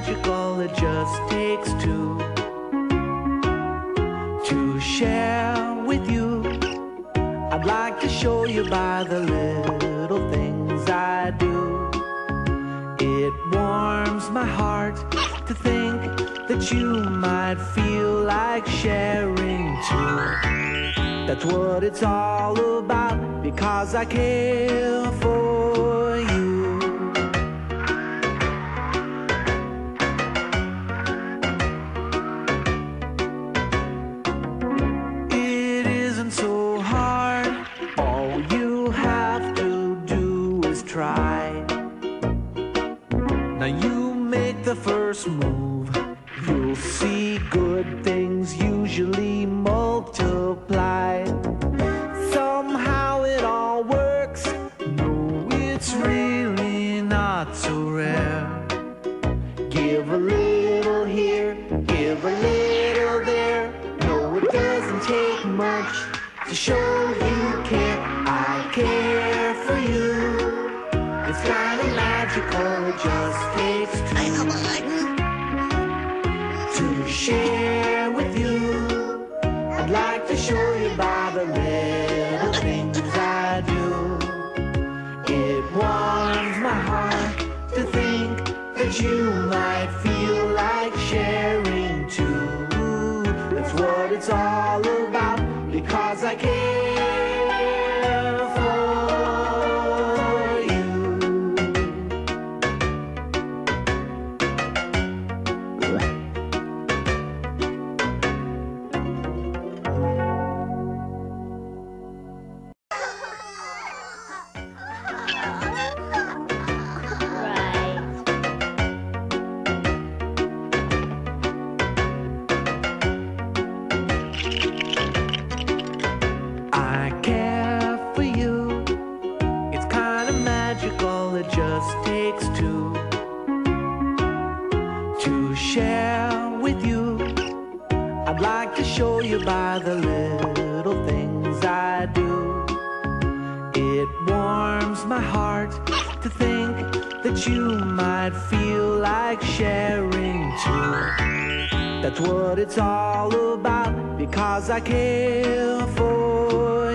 magical, it just takes two to share with you. I'd like to show you by the little things I do. It warms my heart to think that you might feel like sharing too. That's what it's all about because I care. Try. Now you make the first move. You'll see good things usually multiply. Somehow it all works. No, it's really not so rare. Give a little here, give a little there. No, it doesn't take much to show you. I. It's kind of magical, it just takes two to share with you. I'd like to show you by the little things I do. It warms my heart to think that you might feel like sharing too. That's what it's all about because I care just takes two to share with you. I'd like to show you by the little things I do. It warms my heart to think that you might feel like sharing too. That's what it's all about because I care for